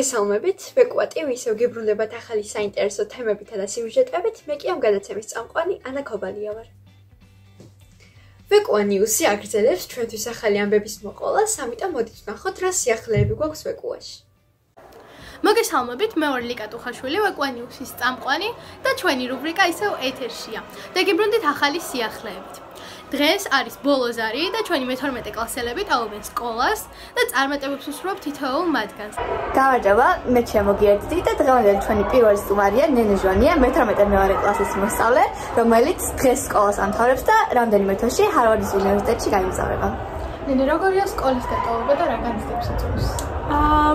მოგესალმებით. ვეკუა ტივი ისევ გიბრუნდებათ ახალი საინტერესო თემებითა და სიუჟეტებით. მე კი ამ გადაცემის წამყვანი ანა ქობალია ვარ. ვეკუა ნიუსი აგრძელებს ჩვენთვის ახალი ამბების მოყოლას, ამიტომ მოდით ვნახოთ რა სიახლეები გვაქვს ვეკუაში. მოგესალმებით, მე ვარ ლიკა ტუხაშვილი, ვეკუა ნიუსის წამყვანი და ჩვენი რუბრიკა ისევ ეთერშია. და გიბრუნდით ახალი სიახლეებით. დღეს არის ბოლოზარი და ჩვენი მე-12 კლასელები ტოვებენ სკოლას და წარმატებებს უსურვებ თითოეულ მათგანს. გამარჯობა, მე ჩემოგიერთდი და დღევანდელი ჩვენი პირველი სტუმარია ნენე ჟვანია, მე-12 მეორე კლასის მოსწავლე, რომელიც დღეს სკოლას ამთავრებს და რამდენიმე თვეში ჰარვარდის უნივერსიტეტში გაიმგზავრება. ნენე, როგორია სკოლის დატოვება და რა განცდებს იწვევს? აა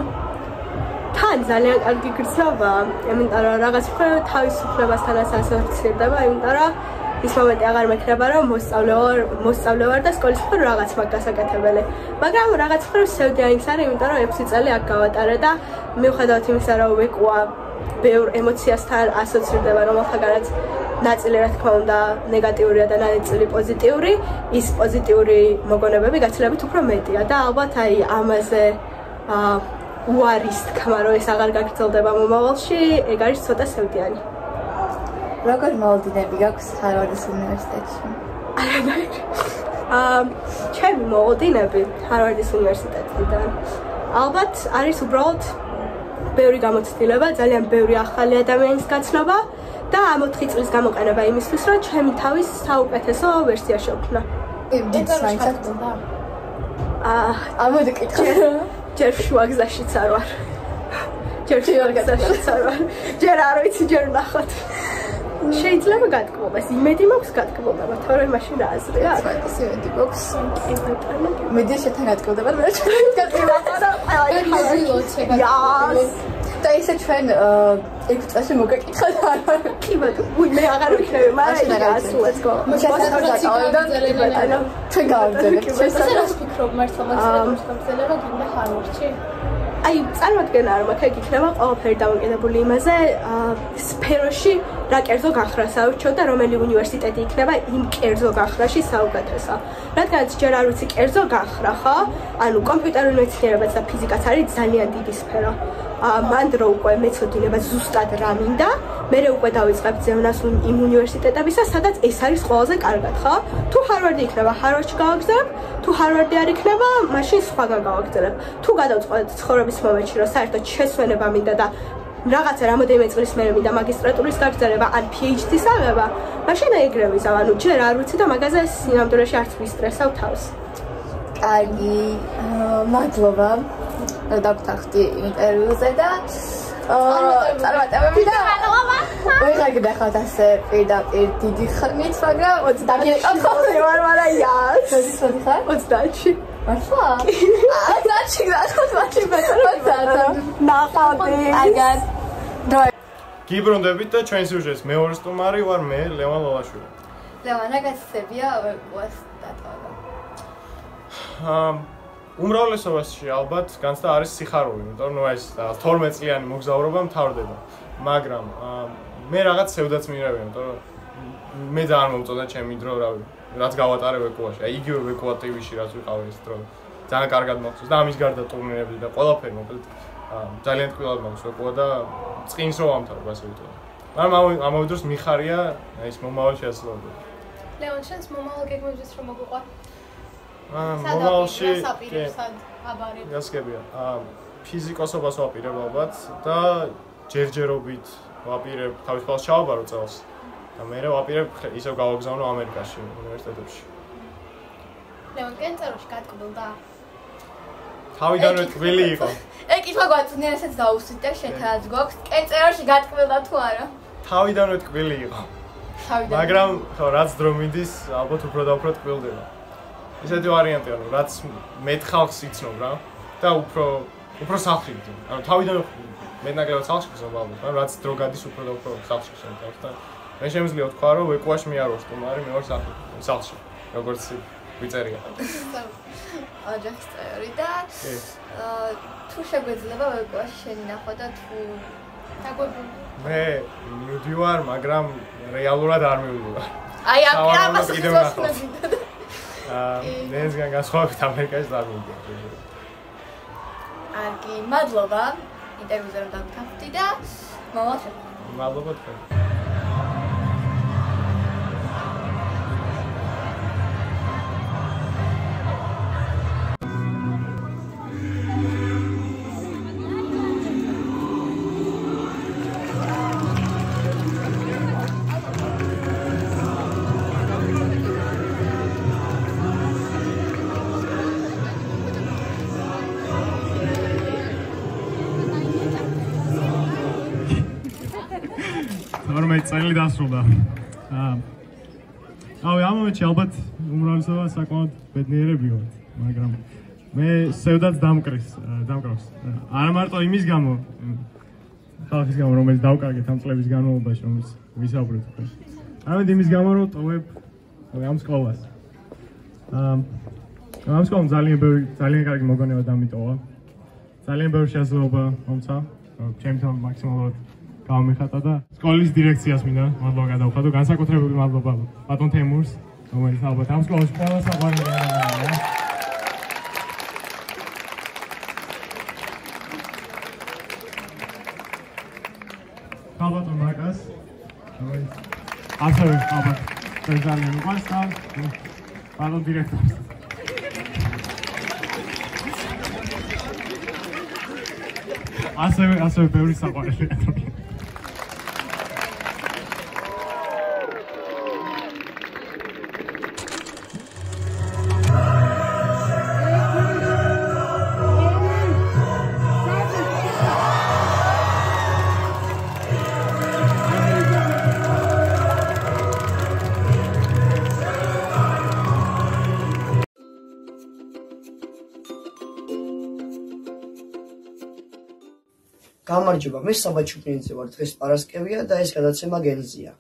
თან ძალიან კარგი გრძნობა, იმიტომ რომ რაღაც უფრო თავისუფლებასთან ასოცირდება, იმიტომ რომ ის მომენტი აღარ მექნება რომ მოსწავლე ვარ მოსწავლე ვარ და სკოლის ხო რაღაც მაგ გასაკეთებელი. მაგრამ რაღაც ხო სევდიანი ის არის იმიტომ რომ 6 წელი აქ გავატარე და მიუხედავად იმისა რომ ვეკვა ბევრ ემოციასთან ასოცირდება რომელთაგანაც ნაწილი რა თქმა უნდა ნეგატიურია და ნაწილი პოზიტიური ის პოზიტიური მოგონებები გაცილებით უფრო მეტია და ალბათ აი ამაზე აა უარის თქმა რომ ეს აღარ გაგრძელდება მომავალში ეგ არის ცოტა სევდიანი როგორ მოლოდინები გაქვს ჰარვარდის უნივერსიტეტში? აა ჩემი მოლოდინები ჰარვარდის უნივერსიტეტიდან ალბათ არის უბრალოდ ბევრი გამოცდილება, ძალიან ბევრი ახალი ადამიანის გაცნობა და ამ 4 წლის გამოყენება იმისთვის, რომ ჩემი თავის საუკეთესო ვერსია შევქმნა. დიდ საინტერესო და აა ამოდი კითხე. ჯერ შუა გზაშიც არ ვარ. ჯერ შუა გზაშიც არ ვარ. ჯერ არ ვიცი ჯერ ნახოთ. შეიძლება გატკბობა, იმედი მაქვს გატკბობა, თორე მაშინ რა აზრია? ეს იმედი მაქვს. მედი შეთან გატკბობა, მე ჩვენ გატკბობა და აი ხაზილოცება. იას. და ისე ჩვენ ეგ წაში მოგეკითხა და კი ბატონო, უი მე აღარ ვიქნები, მაგრამ ის let's go. შეიძლება დაწავდა და ჩვენ გავაგზავნებთ. ესე რა ვფიქრობ მართლა მაგას გამძლეობა გინდა ჰარვარდში? აი წარმოადგენა რომ აქ იქნება ყველაფერი დამოკიდებული იმაზე სფეროში რა კერძო გახრა საერთოდ და რომელი უნივერსიტეტი იქნება იმ კერძო გახრაში საუკეთესო. რადგანაც ჯერ არ ვიცი კერძო გახრა ხო? ანუ კომპიუტერული მეცნიერებაც და ფიზიკაც არის ძალიან დიდი სფერო. მან დრო უკვე მეცოდინება ზუსტად რა მინდა, მე უკვე დავიწყებ ძევნას იმ უნივერსიტეტებისა, სადაც ეს არის ყველაზე კარგად, ხო? თუ ჰარვარდი იქნება, ჰარვარდში გავაგზავნებ, თუ ჰარვარდი არ იქნება, მაშინ სხვაგან გავაგზავნებ. თუ გადავწყვეტ ცხოვრების მომენტში, რომ საერთოდ შესვენება მინდა და რაღაცა რამოდენიმე წლის მერე მინდა მაგისტრატურის გაგზავნება ან PhD-ს აღება, მაშინ ეგრევე ზავ, ანუ ჯერ არ ვიცი და მაგაზე სინამდვილეში არც ვისტრესავ თავს. კარგი, მადლობა. დაგტახტი ინტერვიუზე და წარმატებები და ვიღარ გიდახავთ ასე პირდაპირ დიდი ხმით, მაგრამ 20 ხალხი ვარ, მაგრამ იას. შოდი ხარ? 30-ში. მართლა? აა, დაჩი გახოთ მათი მეტრო. ნახავდი. აგარ. გიბრუნდებით და ჩვენ სიუჟეტს მეორე სტუმარი ვარ მე, ლევან ლოლაშვილი. ლევან, რა გასწებია ვეკუას დატოვა? აა უმრავლესობაში ალბათ განცდა არის სიხარული, იმიტომ რომ ეს 12 წლიანი მოგზაურობა მთავრდება. მაგრამ მე რაღაც სევდაც მირევი, იმიტომ რომ მე ძალიან მომწონდა ჩემი დრო, რავი, რაც გავატარე ვეკუაში. აი იგივე ვეკუა ტივიში რაც ვიყავი ეს დრო. ძალიან კარგად მოხდა და ამის გარდა ტურნირები და ყველაფერი მოკლედ ძალიან თკვილად მოხდა ვეკუა და წინს რო ამთავრებ ასე ვიტყვი. მაგრამ ამავე დროს მიხარია ეს მომავალ შეასრულებელი. ლეონ შენს მომავალ გეგმებს რომ მოგვიყვა? აა მომავალში აბარი. გასკებია. აა ფიზიკოსობას ვაპირებ ალბათ და ჯერჯერობით ვაპირებ თავისუფალ ჩავაბარო წელს. და მე რა ვაპირებ ისევ გავაგზავნო ამერიკაში უნივერსიტეტებში. ლეონ კენწეროში გატკბილდა. თავიდანვე ტკბილი იყო. ე კითხვა გვაწნია ესეც დაუსვით და შეთანაც გვაქვს კენწეროში გატკბილდა თუ არა? თავიდანვე ტკბილი იყო. თავიდანვე. მაგრამ ხო რაც დრო მიდის ალბათ უფრო და უფრო ტკბილდება. ესეთი ვარიანტი ანუ რაც მეტ ხალხს იცნობ რა და უფრო უფრო სახრიბდი. ანუ თავიდან მეტნაკლებად ხალხს გზნობ ალბათ, მაგრამ რაც დრო გადის უფრო და უფრო ხალხს გზნობ და მე შემიძლია ვთქვა რომ ვეკუაში მე არ ვარ სტუმარი, მე ვარ სახრიბდი. სახში. როგორც ვიწერია. აჯახს წერი და თუ შეგვეძლება ვეკუაში შენი ნახვა და თუ დაგვებული მე მივდივარ, მაგრამ რეალურად არ მივდივარ. აი ამას კიდევ ნახავ. აა ნენსგან გასხოვებით ამერიკაში დამიგე. არგი, მადლობა. ინტერვიუზე რომ დავთავდი და მოვალ მადლობა თქვენ. წელი დასრულდა. აუ ამ მომენტში ალბათ უმრავლესობა საკმაოდ ბედნიერები ვართ, მაგრამ მე სევდაც დამკრის, დამკრავს. არა მარტო იმის გამო ხალხის გამო რომელიც დავკარგეთ ამ წლების განმავლობაში რომელიც ვისაუბრეთ თქვენ. არამედ იმის გამო რომ ტოვებ ამ სკოლას. ამ სკოლამ ძალიან ბევრი ძალიან კარგი მოგონება დამიტოვა. ძალიან ბევრი შესაძლებლობა მომცა. ჩემთან მაქსიმალურად გამიხატა და სკოლის დირექციას მინდა მადლობა გადავხადო განსაკუთრებული მადლობა ბატონ თემურს რომელიც ალბათ ამ სკოლაში ყველა საყვარელი ალბათ მაგას რომელიც ასევე ალბათ ძალიან მიყვარს და ბატონ დირექტორს ასევე ასევე ბევრი საყვარელი გამარჯობა, მე საბაჩუკინიძე ვარ. დღეს პარასკევია და ეს გადაცემა გენზია.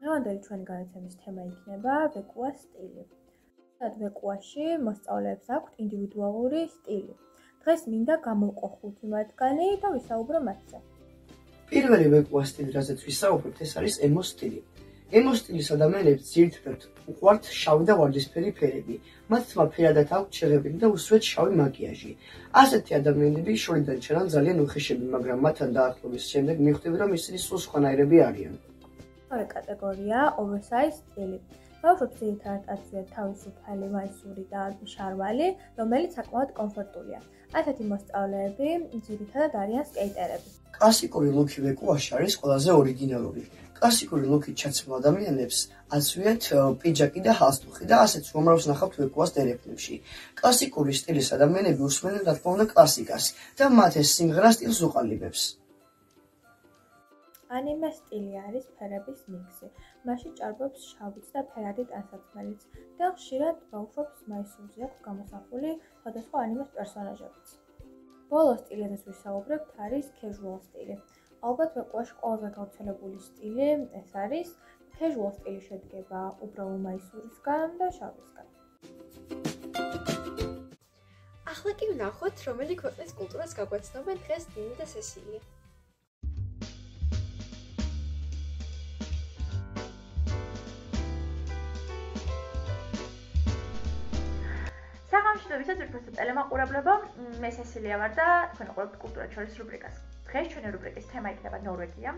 დღევანდელი ჩვენი განათლების თემა იქნება ვეკუას სტილი. და ვეკუაში მოსწავლეებს აქვთ ინდივიდუალური სტილი. დღეს მინდა გამოვყო ხუთი მათგანი და ვისაუბრო მათზე. პირველი ვეკუას სტილი, რაზეც ვისაუბრებთ, ეს არის ემო სტილი. ემო სტილის ადამიანებს ძირითადად უყვართ შავი და ვარდისფერი ფერები. მათ თმა ფერადად აქვთ შეღებილი და უსვეთ შავი მაკიაჟი. ასეთი ადამიანები შორიდან ჩანან ძალიან უხეშები, მაგრამ მათთან დაახლოების შემდეგ მიხვდები, რომ ისინი სულ სხვანაირები არიან. მეორე კატეგორია oversize სტილი. ბავშვებს ძირითადად აწვდიათ თავისუფალი მაისური და შარვალი, რომელიც საკმაოდ კომფორტულია. ასეთი მოსწავლეები ძირითადად არიან სკეიტერები. კლასიკური ლუკი ვეკუაში არის ყველაზე ორიგინალური. კლასიკური ლუკით ჩაცმულ ადამიანებს აწვიათ პიჯაკი და ჰალსტუხი და ასეც უამრავს ნახავთ ვეკუას დერეფნებში. კლასიკური სტილის ადამიანები უსმენენ რა თქმა უნდა კლასიკას და მათ ეს სიმღერა სტილს უყალიბებს. ანიმე სტილი არის ფერების მიქსი. მასში ჭარბობს შავიც და ფერადი ტანსაცმელიც და ხშირად ბავშვებს მაისურზე აქვს გამოსახული სხვადასხვა ანიმეს პერსონაჟებიც. ბოლო სტილზეც ვისაუბრებთ არის casual სტილი. ალბათ ვეკუაში ყველაზე გავრცელებული სტილი ეს არის casual სტილი შედგება უბრალო მაისურისგან და შავისგან. ახლა კი ვნახოთ, რომელი ქვეყნის კულტურას გაგვაცნობენ დღეს დინი და სესილია. საღამოშიდობისაც ვირთვესო ტელემაყურებლებო, მე სესილია ვარ და თქვენ უყურებთ კულტურა შორის რუბრიკას. დღეს ჩვენი რუბრიკის თემა იქნება ნორვეგია.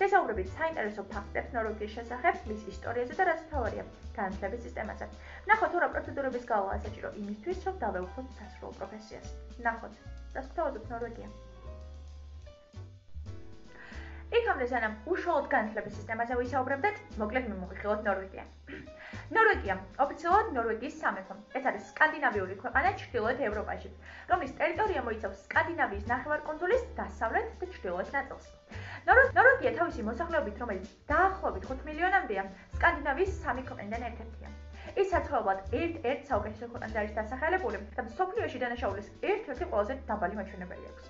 დღესაუბრებით საინტერესო ფაქტებს ნორვეგიის შესახებ, მის ისტორიაზე და რაც თავარია განათლების სისტემაზე. ნახოთ რა პროცედურების გავლა საჭირო იმისთვის, რომ დავეუხოთ სასრულო პროფესიას. ნახოთ, დასკვნავთ ნორვეგია. იქამდე სანამ უშუალოდ განათლების სისტემაზე ვისაუბრებდეთ, მოკლედ მიმოვიხილოთ ნორვეგია. ნორვეგია ოფიციალურად ნორვეგიის სამეფო. ეს არის სკანდინავიური ქვეყანა ჩრდილოეთ ევროპაში, რომლის ტერიტორია მოიცავს სკანდინავიის ნახევარკუნძულის დასავლეთ და ჩრდილოეთ ნაწილს. ნორვეგია თავისი მოსახლეობით, რომელიც დაახლოებით 5 მილიონამდეა, სკანდინავიის სამი ქვეყნიდან ერთ-ერთია. ის საცხოვრებლად ერთ-ერთ საუკეთესო ქვეყანად არის დასახელებული და სოფლიოში დანაშაულის ერთ-ერთი ყველაზე დაბალი მაჩვენებელი აქვს.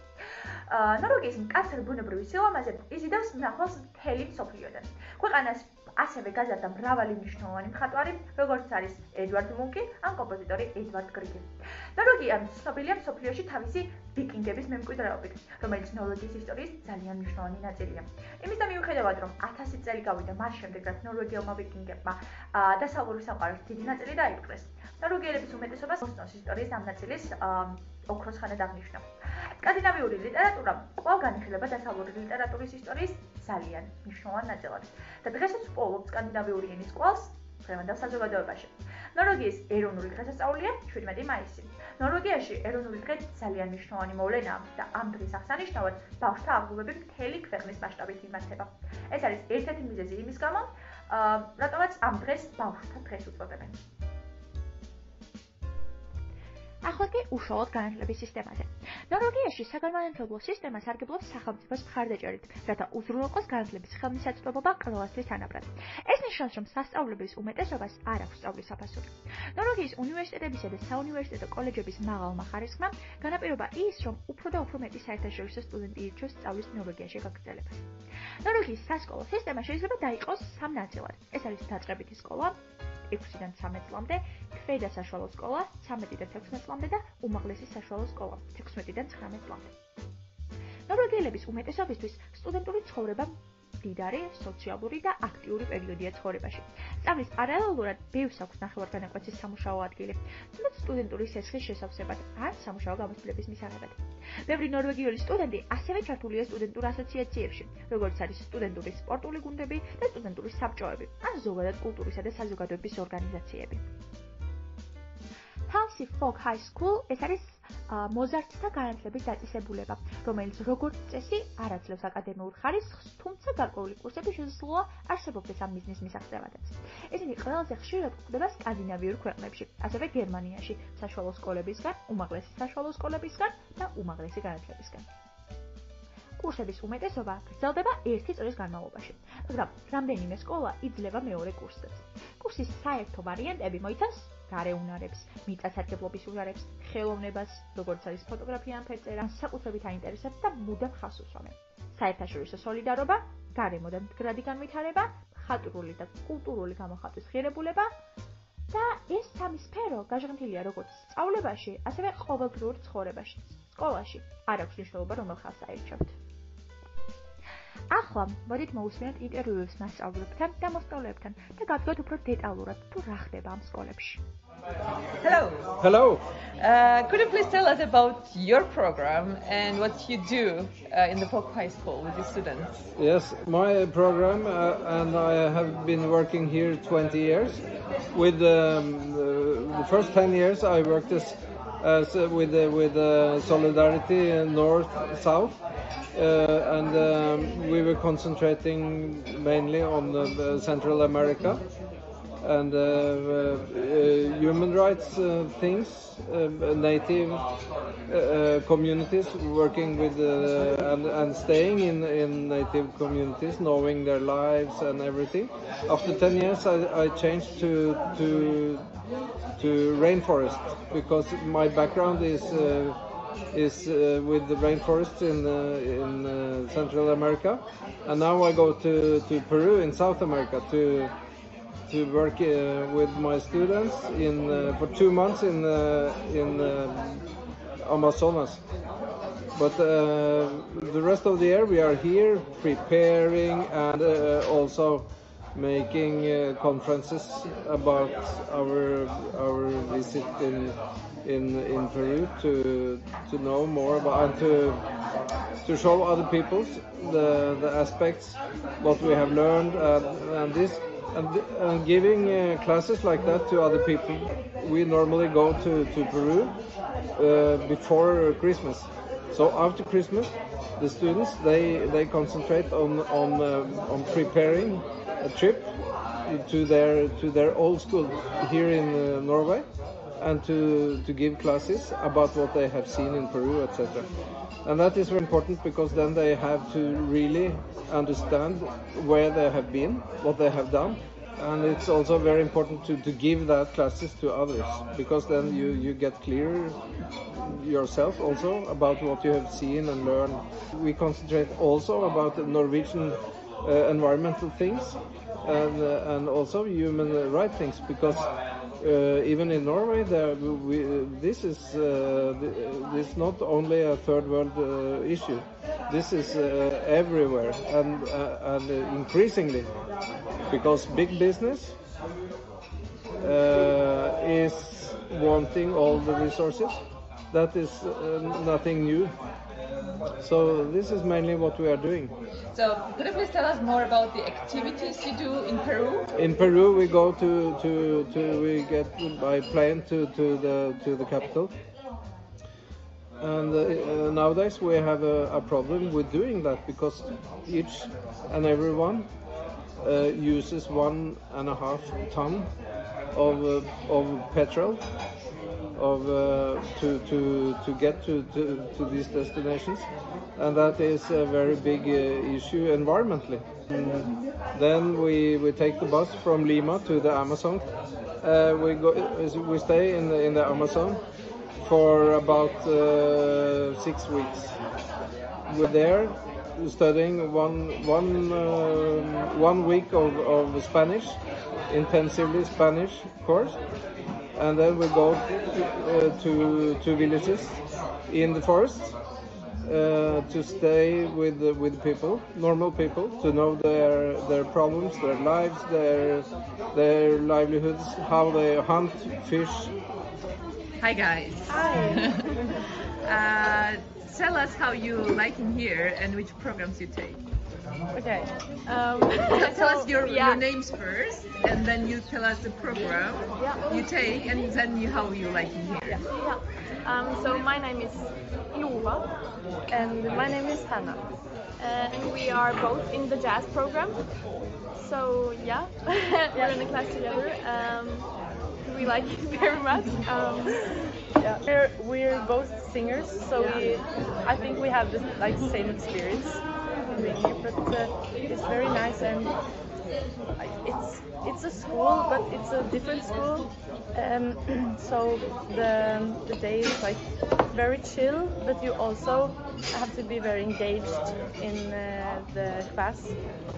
ნორვეგიის მკაცრი ბუნებრივი სილამაზე იზიდავს მნახველს მთელი სოფლიოდან. ქვეყანას ასევე გაზარდა მრავალი მნიშვნელოვანი მხატვარი, როგორც არის ედვარდ მუნკი ან კომპოზიტორი ედვარდ გრიგი. ნორვეგია ცნობილია სოფლიოში თავისი ვიკინგების მემკვიდრეობით, რომელიც ნორვეგიის ისტორიის ძალიან მნიშვნელოვანი ნაწილია. იმის და მიუხედავად, რომ 1000 წელი გავიდა მას შემდეგ, რაც ნორვეგიელმა ვიკინგებმა დასავლური სამყაროს დიდი ნაწილი დაიპყრეს. ნორვეგიელების უმეტესობას ოსნოს ისტორიის ამ ნაწილის ოქროს ხანად აღნიშნა. სკანდინავიური ლიტერატურა კვლავ განიხილება დასავლური ლიტერატურის ისტორიის ძალიან მნიშვნელოვან ნაწილად და დღესაც ვპოვობ სკანდინავიური ენის კვლას დღევანდელ საზოგადოებაში. ნორვეგიის ეროვნული დღესასწაულია 17 მაისი. ნორვეგიაში ეროვნული დღე ძალიან მნიშვნელოვანი მოვლენაა და ამ დღის აღსანიშნავად ბავშვთა აღზრდობები მთელი ქვეყნის მასშტაბით იმართება. ეს არის ერთ-ერთი მიზეზი იმის გამო, რატომაც ამ დღეს ბავშვთა დღეს უწოდებენ. ახლა კი უშუალოდ განათლების სისტემაზე. ნორვეგიაში საგანმანათლებლო სისტემა სარგებლობს სახელმწიფოს მხარდაჭერით, რათა უზრუნველყოს განათლების ხელმისაწვდომობა ყველასთვის თანაბრად. ეს ნიშნავს, რომ სასწავლებლების უმეტესობას არ აქვს სწავლის საფასური. ნორვეგიის უნივერსიტეტებისა და საუნივერსიტეტო კოლეჯების მაღალმა ხარისხმა განაპირობა ის, რომ უფრო და უფრო მეტი საერთაშორისო სტუდენტი ირჩევს სწავლის ნორვეგიაში გაგრძელებას. ნორვეგიის სასკოლო სისტემა შეიძლება დაიყოს სამ ნაწილად. ეს არის დაწყებითი სკოლა, 6-დან 13 წლამდე, ქვედა საშუალო სკოლა 13-დან 16 წლამდე და უმაღლესი საშუალო სკოლა 16-დან 19 წლამდე. ნორვეგიელების უმეტესობისთვის სტუდენტური ცხოვრება მდიდარი სოციალური და აქტიური პერიოდია ცხოვრებაში. სწავლის პარალელურად ბევრს აქვს ნახევარგანაკვეთის სამუშაო ადგილი, თუმცა სტუდენტური სესხის შესავსებად ან სამუშაო გამოცდილების მისაღებად. ბევრი ნორვეგიული სტუდენტი ასევე ჩართულია სტუდენტურ ასოციაციებში, როგორც არის სტუდენტური სპორტული გუნდები და სტუდენტური საბჭოები, ან ზოგადად კულტურისა და საზოგადოების ორგანიზაციები. Halsey Folk High School ეს არის მოზარდთა განათლების დაწესებულება, რომელიც როგორც წესი არ აძლევს აკადემიურ ხარისხს, თუმცა გარკვეული კურსები შესაძლოა არსებობდეს ამ მიზნის მისაღწევადაც. ესენი ყველაზე ხშირად გვხვდება სკანდინავიურ ქვეყნებში, ასევე გერმანიაში, საშუალო სკოლებისგან, უმაღლესი საშუალო სკოლებისგან და უმაღლესი განათლებისგან. კურსების უმეტესობა გრძელდება ერთი წლის განმავლობაში, მაგრამ რამდენიმე სკოლა იძლევა მეორე კურსებს. კურსის საერთო ვარიანტები მოიცავს გარეუნარებს, მიწათარგებლობის უნარებს, ხელოვნებას, როგორც არის ფოტოგრაფია ან ფერწერა, საკუთრებით აინტერესებს და მუდამ ხას უსვამენ. საერთაშორისო სოლიდარობა, გარემოდან მდგრადი განვითარება, ხატრული და კულტურული გამოხატვის ღირებულება და ეს სამი სფერო გაჟღენთილია როგორც სწავლებაში, ასევე ყოველდღიურ ცხოვრებაში. სკოლაში არ აქვს მნიშვნელობა რომელ ხალხს აირჩევთ. მოდით მოусმინოთ და მოსწავლეებთან და უფრო დეტალურად თუ რა ხდება ამ სკოლებში. Hello. Hello. Uh, could you please tell us about your program and what you do uh, in the Pok High School with your students? Yes, my program uh, and I have been working here 20 years. With um, uh, the first 10 years I worked as with uh, with uh, solidarity north south and um, we were concentrating mainly on uh, Central America and uh, uh, human rights uh, things, um, native communities working with and, and staying in, in native communities, knowing their lives and everything. After 10 years, I, I changed to to to rainforest because my background is is uh, with the rainforest in uh, in uh, Central America, and now I go to, to Peru in South America to to work with my students in for two months in in Amazonas. But the rest of the year we are here preparing and also making uh, conferences about our our visit in in in Peru to to know more about and to to show other people the the aspects what we have learned and, and this and, and giving uh, classes like that to other people. We normally go to to Peru uh, before Christmas. So after Christmas the students they they concentrate on on uh, on preparing a trip to their to their old school here in uh, Norway and to to give classes about what they have seen in Peru etc and that is very important because then they have to really understand where they have been what they have done and it's also very important to, to give that classes to others because then you, you get clear yourself also about what you have seen and learned. We concentrate also about the Norwegian uh, environmental things and, uh, and also human rights things because uh, even in Norway, there, we, this is uh, this is not only a third world uh, issue. This is uh, everywhere and uh, and increasingly, because big business uh, is wanting all the resources, that is nothing new. So this is mainly what we are doing. So could you please tell us more about the activities you do in Peru? In Peru, we go to to, to we get by plane to, to the to the capital. And uh, nowadays we have a, a problem with doing that because each and everyone uh, uses one and a half ton of uh, of petrol of uh, to to to get to, to to these destinations, and that is a very big uh, issue environmentally. Mm. Then we we take the bus from Lima to the Amazon. Uh, we go we stay in the in the Amazon for about uh, six weeks. We're there studying one one um, one week of, of Spanish, intensively Spanish course, and then we go uh, to to villages in the forest uh, to stay with the, with people, normal people, to know their their problems, their lives, their their livelihoods, how they hunt, fish. Hi guys. Hi. uh, tell us how you like in here and which programs you take. Okay. Um, tell us your, yeah. your names first, and then you tell us the program Yeah. you take, and then you, how you like it here. Yeah. yeah. Um, so my name is Lova, and my name is Hannah, and we are both in the jazz program. So yeah, we're in the class together. Um, we like it very much. Um, yeah, we're, we're both singers, so we I think we have the like same experience But uh, it's very nice and it's it's a school, but it's a different school. Um, so the the day is like very chill, but you also have to be very engaged in uh, the class.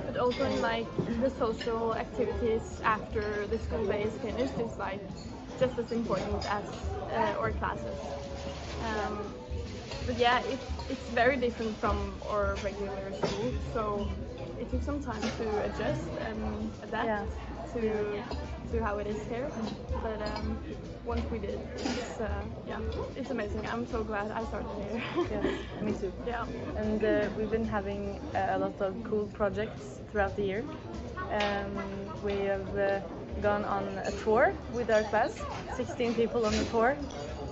but also in like the social activities after the school day is finished is like just as important as uh, our classes. Um, but yeah, it, it's very different from our regular school, so it took some time to adjust and adapt Yeah. to to how it is here. But um, once we did, it's uh, yeah, it's amazing. I'm so glad I started here. Yeah, me too. Yeah. And uh, we've been having a lot of cool projects throughout the year. Um, we have uh, gone on a tour with our class, 16 people on the tour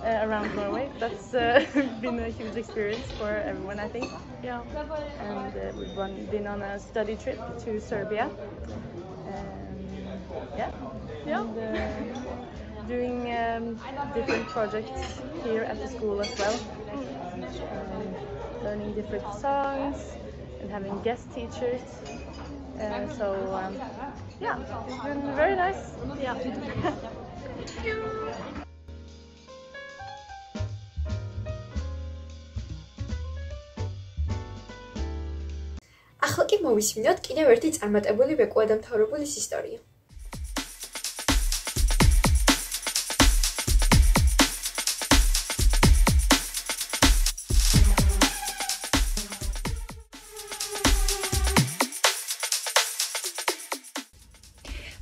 uh, around Norway. That's uh, been a huge experience for everyone, I think. Yeah. And uh, we've been on a study trip to Serbia. Um, yeah. Yeah. And, uh, doing um, different projects here at the school as well. Um, learning different songs and having guest teachers. Uh, so um, yeah, it's been very nice. Yeah. ახლა კი მოვისმინოთ კიდევ ერთი წარმატებული ვეკუადამთავრებულის ისტორია.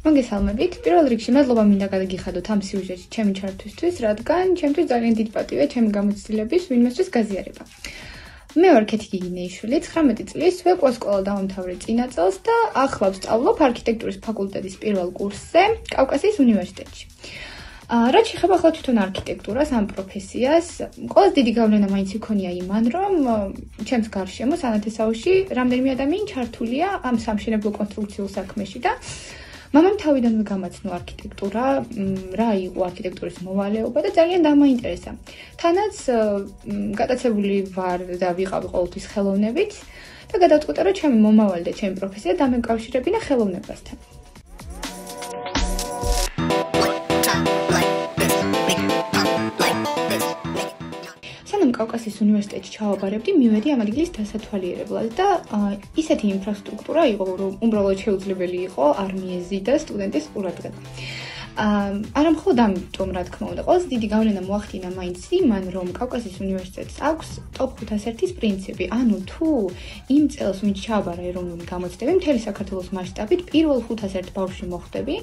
მოგესალმებით. პირველ რიგში მადლობა მინდა გადაგიხადოთ ამ სიუჟეტში ჩემი ჩართვისთვის, რადგან ჩემთვის ძალიან დიდი პატივია ჩემი გამოცდილების ვინმესთვის გაზიარება. მე ვარ კეთი გიგინეიშვილი, 19 წლის ვეკვა სკოლა დაამთავრე წინა წელს და ახლა ვსწავლობ არქიტექტურის ფაკულტეტის პირველ კურსზე კავკასიის უნივერსიტეტში. აა რაც შეხება ახლა თვითონ არქიტექტურას, ამ პროფესიას, ყველაზე დიდი გავლენა მაინც იქონია იმან, რომ ჩემს გარშემო სანათესაუში რამდენიმე ადამიანი ჩართულია ამ სამშენებლო კონსტრუქციულ საქმეში და მამამ თავიდანვე გამაცნო არქიტექტურა, რა იყო არქიტექტურის მოვალეობა და ძალიან დამაინტერესა. თანაც გატაცებული ვარ და ვიყავი ყოველთვის ხელოვნებით და გადავწყვიტე, რომ ჩემი მომავალი და ჩემი პროფესია დამეკავშირებინა ხელოვნებასთან. კავკასიის უნივერსიტეტში ჩავაბარებდი, მივედი ამ ადგილის დასათვალიერებლად და ისეთი ინფრასტრუქტურა იყო, რომ უბრალოდ შეუძლებელი იყო არ მიეზიდა სტუდენტის ყურადღება. არა მხოლოდ ამიტომ, რა თქმა უნდა, ყველაზე დიდი გავლენა მოახდინა მაინც იმან, რომ კავკასიის უნივერსიტეტს აქვს ტოპ 501-ის პრინციპი. ანუ თუ იმ წელს ვინც ჩააბარა ეროვნული გამოცდები მთელი საქართველოს მასშტაბით პირველ 501 ბავშვი მოხვდები,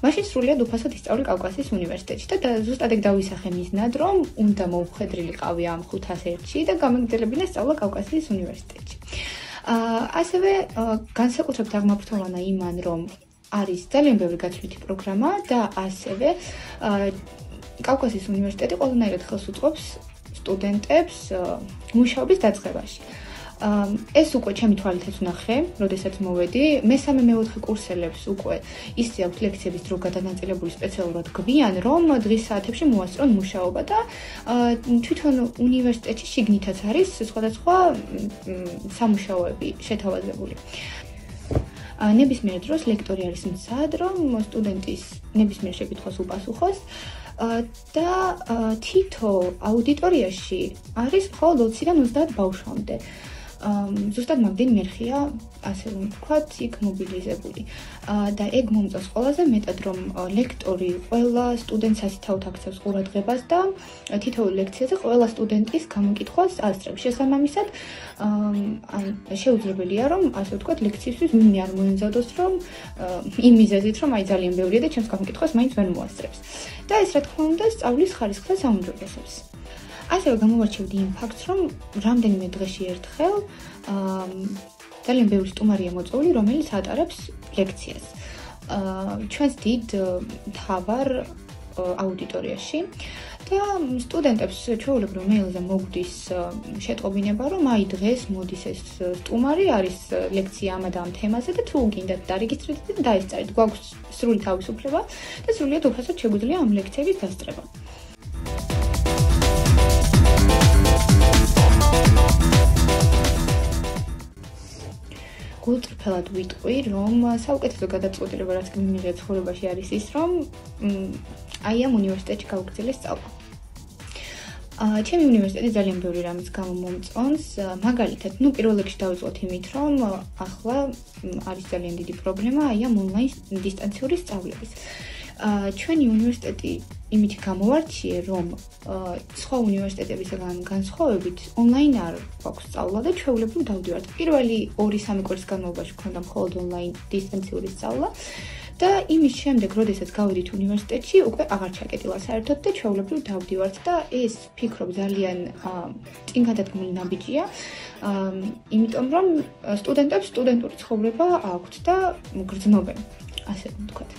მაშინ სრულიად უფასოდ ისწავლე კავკასიის უნივერსიტეტში და ზუსტად ეგ დავისახე მიზნად, რომ უნდა მოუხედრილიყავი ამ 501-ში და გამაგრძელებინა სწავლა კავკასიის უნივერსიტეტში. აა ასევე განსაკუთრებით აღმაფრთოვანა იმან, რომ არის ძალიან ბევრი გაცვლითი პროგრამა და ასევე კავკასიის უნივერსიტეტი ყველანაირად ხელს უწყობს სტუდენტებს მუშაობის დაწყებაში. ეს უკვე ჩემი თვალითაც ვნახე, როდესაც მოვედი. მესამე მეოთხე კურსელებს უკვე ისე აქვს ლექციების დრო გადანაწილებული სპეციალურად გვიან, რომ დღის საათებში მოასწრონ მუშაობა და თვითონ უნივერსიტეტში შიგნითაც არის სხვადასხვა სამუშაოები შეთავაზებული. ნებისმიერ დროს ლექტორი არის მცად, რომ სტუდენტის ნებისმიერ შეკითხვას უპასუხოს და თითო აუდიტორიაში არის მხოლოდ 20-დან 30 ბავშვამდე. ზუსტად მაგდენ მერხია ასე რომ ვთქვათ, იქ მობილიზებული. და ეგ მომწონს ყველაზე მეტად, რომ ლექტორი ყველა სტუდენტს ასითავთ აქცევს ყურადღებას და თითოეულ ლექციაზე ყველა სტუდენტის გამოკითხვას ასწრებს. შესაბამისად, ან შეუძლებელია, რომ ასე ვთქვათ, ლექციისთვის მინი არ მოემზადოს, რომ იმ მიზეზით, რომ აი ძალიან ბევრია და ჩემს გამოკითხვას მაინც ვერ მოასწრებს. და ეს რა თქმა უნდა, სწავლის ხარისხსაც აუმჯობესებს. ასევე გამოვარჩევდი იმ ფაქტს, რომ რამდენიმე დღეში ერთხელ აა ძალიან ბევრი სტუმარია მოწვეული, რომელიც ატარებს ლექციას. აა ჩვენს დიდ თავარ აუდიტორიაში და სტუდენტებს ჩვეულებრივ მეილზე მოგვდის შეტყობინება, რომ აი დღეს მოდის ეს სტუმარი, არის ლექცია ამ და ამ თემაზე და თუ გინდათ დარეგისტრირდეთ და დაესწარეთ, გვაქვს სრული თავისუფლება და სრულიად უფასოდ შეგვიძლია ამ ლექციების დასწრება. გულწრფელად ვიტყვი, რომ საუკეთესო გადაწყვეტილება რაც მიმიღე ცხოვრებაში არის ის, რომ აი ამ უნივერსიტეტში გავგრძელე სწავლა. აა ჩემი უნივერსიტეტი ძალიან ბევრი რამის გამო მომწონს. მაგალითად, ну პირველ რიგში დავიწყოთ იმით, რომ ახლა არის ძალიან დიდი პრობლემა აი ამ ონლაინ დისტანციური სწავლების. აა ჩვენი უნივერსიტეტი იმით გამოვარჩიე, რომ სხვა უნივერსიტეტებისგან განსხვავებით ონლაინ არ გვაქვს სწავლა და ჩვეულებრივ დავდივართ. პირველი 2-3 კვირის განმავლობაში მქონდა მხოლოდ ონლაინ დისტანციური სწავლა. და იმის შემდეგ, როდესაც გავედით უნივერსიტეტში, უკვე აღარ ჩაკეტილა საერთოდ და ჩვეულებრივ დავდივართ და ეს ფიქრობ ძალიან წინგადადგმული ნაბიჯია. აა იმიტომ რომ სტუდენტებს სტუდენტური ცხოვრება აქვთ და გრძნობენ, ასე ვთქვათ.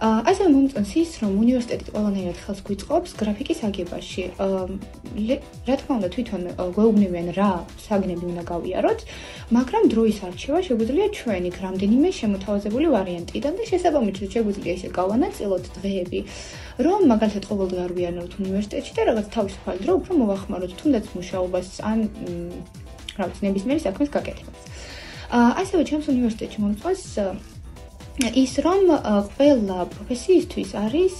ასე მომწონს ის, რომ უნივერსიტეტი ყველანაირად ხელს გვიწყობს გრაფიკის აგებაში. რა თქმა უნდა, თვითონ გვეუბნებიან რა საგნები უნდა გავიაროთ, მაგრამ დროის არჩევა შეგვიძლია ჩვენი რამდენიმე შემოთავაზებული ვარიანტიდან და შესაბამისად შეგვიძლია ისე გავანაწილოთ დღეები, რომ მაგალითად ყოველდღე არ ვიაროთ უნივერსიტეტში და რაღაც თავისუფალი დრო უფრო მოვახმაროთ თუნდაც მუშაობას ან რაღაც ნებისმიერი საქმის გაკეთებას. ასევე ჩემს უნივერსიტეტში მომწონს ის რომ ყველა პროფესიისთვის არის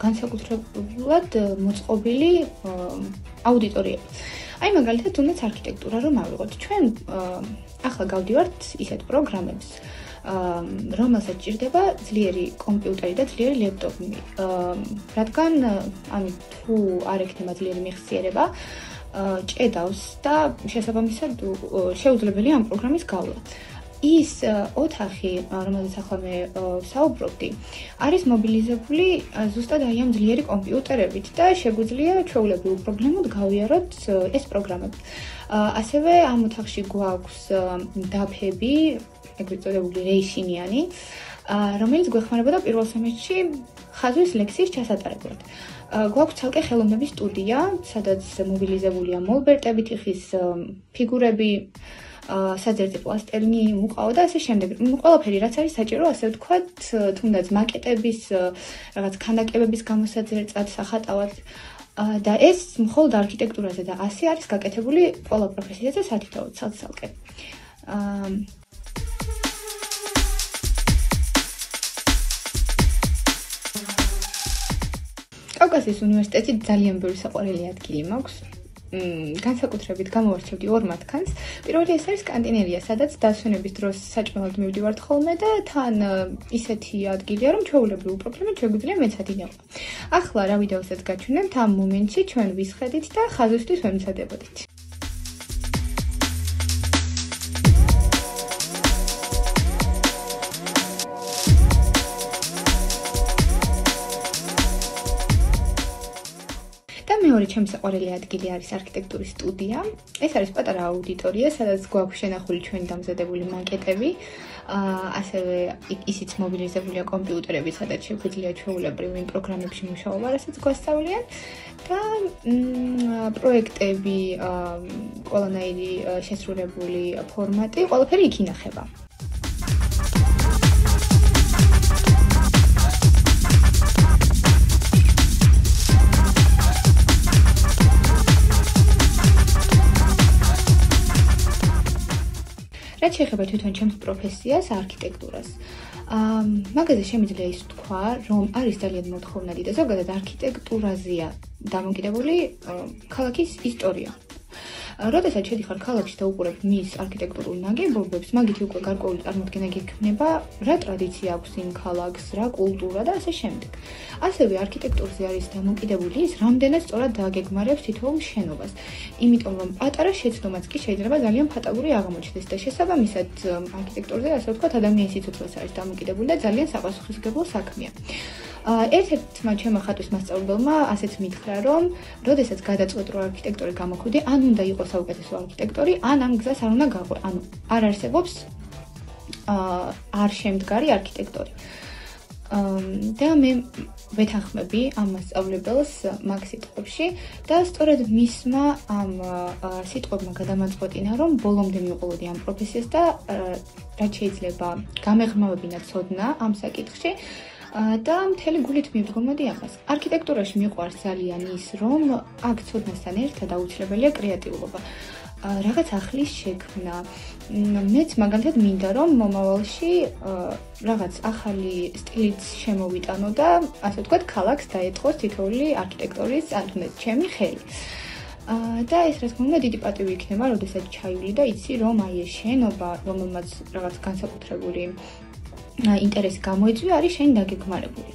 განსაკუთრებულად მოწყობილი აუდიტორიები. აი მაგალითად თუნდაც არქიტექტურა რომ ავიღოთ, ჩვენ ახლა გავდივართ ისეთ პროგრამებს, რომელსაც ჭირდება ძლიერი კომპიუტერი და ძლიერი ლეპტოპი. რადგან ანუ თუ არ ექნება ძლიერი მეხსიერება, ჭედავს და შესაბამისად შეუძლებელია ამ პროგრამის გავლა. ის ოთახი, რომელზეც ახლა მე საუბრობდი, არის მობილიზებული ზუსტად აი ამ ძლიერი კომპიუტერებით და შეგვიძლია ჩვეულებრივ პრობლემოდ გავიაროთ ეს პროგრამები. ასევე ამ ოთახში გვაქვს დაფები, ეგრეთ წოდებული რეიშინიანი, რომელიც გვეხმარებოდა პირველ სემესტრში ხაზვის ლექსიის ჩასატარებლად. გვაქვს ცალკე ხელოვნების სტუდია, სადაც მობილიზებულია მოლბერტები, თიხის ფიგურები, საძერწი პლასტელინი უყაო და ასე შემდეგ. ყველაფერი რაც არის საჭირო, ასე ვთქვათ, თუნდაც მაკეტების, რაღაც ქანდაკებების გამოსაძერწად, სახატავად და ეს მხოლოდ არქიტექტურაზე და ასე არის გაკეთებული ყველა პროფესიაზე სათითაოდ ცალ-ცალკე. აა კავკასიის უნივერსიტეტი ძალიან ბევრი საყვარელი ადგილი მაქვს. განსაკუთრებით გამოვარჩევდი ორ მათგანს. პირველი ეს არის კანტინერია, სადაც დასვენების დროს საჭმელად მივდივართ ხოლმე და თან ისეთი ადგილია, რომ ჩვეულებრივ უპრობლემოდ შეგვიძლია მეცადინევა. ახლა რა ვიდეოსაც გაჩვენებთ ამ მომენტში ჩვენ ვისხედით და ხაზისთვის ვემცადებოდით. ჩემი საყვარელი ადგილი არის არქიტექტურის სტუდია. ეს არის პატარა აუდიტორია, სადაც გვაქვს შენახული ჩვენი დამზადებული მაკეტები. აა ასევე ისიც მობილიზებულია კომპიუტერები, სადაც შეგვიძლია ჩვეულებრივ იმ პროგრამებში მუშაობა, რასაც გვასწავლიან. და პროექტები, აა ყველანაირი შესრულებული ფორმატი, ყველაფერი იქ ინახება. რაც შეეხება თვითონ ჩემს პროფესიას, არქიტექტურას. აა მაგაზე შემიძლია ის თქვა, რომ არის ძალიან მოთხოვნადი და ზოგადად არქიტექტურაზეა დამოკიდებული ქალაქის ისტორია. როდესაც შედიხარ ქალაქში და უყურებ მის არქიტექტურულ ნაგებობებს, მაგით უკვე გარკვეული წარმოდგენა გექნება, რა ტრადიცია აქვს იმ ქალაქს, რა კულტურა და ასე შემდეგ. ასევე არქიტექტურზე არის დამოკიდებული ის, რამდენად სწორად დააგეგმარებს თითოეულ შენობას. იმიტომ რომ პატარა შეცდომაც კი შეიძლება ძალიან ფატალური აღმოჩნდეს და შესაბამისად არქიტექტურზე ასე ვთქვათ ადამიანის სიცოცხლეს არის დამოკიდებული და ძალიან საპასუხისმგებლო საქმეა. ერთ-ერთმა ჩემო ხატვის მასწავლებელმა ასეც მითხრა, რომ როდესაც გადაწყვეტ რომ არქიტექტორი გამოხვიდე, ან უნდა იყოს საუკეთესო არქიტექტორი, ან ამ გზას არ უნდა გაყვე. ანუ არ არსებობს აა არ შემდგარი არქიტექტორი. აა და მე ვეთანხმები ამ მასწავლებელს მაგ სიტყვებში და სწორედ მისმა ამ სიტყვებმა გადამაწყვეტინა, რომ ბოლომდე მივყოლოდი ამ პროფესიას და რაც შეიძლება გამეღმავებინა ცოდნა ამ საკითხში. და მთელი გულით მივდგომოდი ამას. არქიტექტურაში მიყვარს ძალიან ის, რომ აქ ცოდნასთან ერთად აუცილებელია კრეატიულობა. რაღაც ახლის შექმნა. მეც მაგალითად მინდა რომ მომავალში რაღაც ახალი სტილიც შემოვიტანო და ასე ვთქვათ, ქალაქს დაეწყოს თითოეული არქიტექტორის ან თუნდაც ჩემი ხელი. აა და ეს რა თქმა უნდა დიდი პატივი იქნება, როდესაც ჩაივლი და იცი რომ აი ეს შენობა, რომელმაც რაღაც განსაკუთრებული ინტერესი გამოიწვია, არის შენ დაგეგმარებული.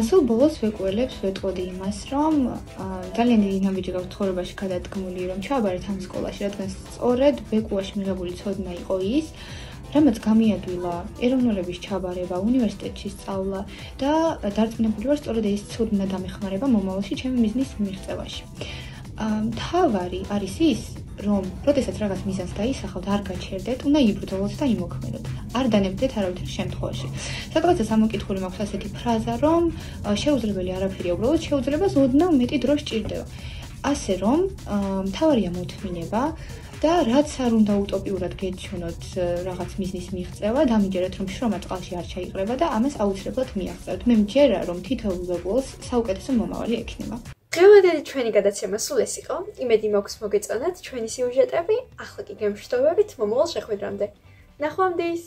სულ ბოლოს ვეკუელებს ვეტყოდი იმას, რომ ძალიან დიდი ნაბიჯი გაქვს ცხოვრებაში გადადგმული, რომ ჩავაბარეთ ამ სკოლაში, რადგან სწორედ ვეკუაში მიღებული ცოდნა იყო ის, რამაც გამიადვილა ეროვნულების ჩაბარება, უნივერსიტეტში სწავლა და დარწმუნებული ვარ, სწორედ ეს ცოდნა დამეხმარება მომავალში ჩემი მიზნის მიღწევაში. აა თავარი არის ის, რომ როდესაც რაღაც მიზანს დაისახავთ, არ გაჩერდეთ, უნდა იბრძოლოთ და იმოქმედოთ. არ დანებდეთ არავითარ შემთხვევაში. სადღაცა სამოკითხული მაქვს ასეთი ფრაზა, რომ შეუძლებელი არაფერია, უბრალოდ შეუძლება ზოდნა მეტი დრო სჭირდება. ასე რომ, მთავარია მოთმინება და რაც არ უნდა უტოპიურად გეჩვენოთ რაღაც მიზნის მიღწევა, დამიჯერეთ რომ შრომა წყალში არ ჩაიყრება და ამას აუცილებლად მიაღწევთ. მე მჯერა რომ თითოეულ ვებულს საუკეთესო მომავალი ექნება. დღევანდელი ჩვენი გადაცემა სულ ეს იყო. იმედი მაქვს მოგეწონათ ჩვენი სიუჟეტები. ახლა კი გემშვიდობებით მომავალ შეხვედრამდე. ნახვამდის.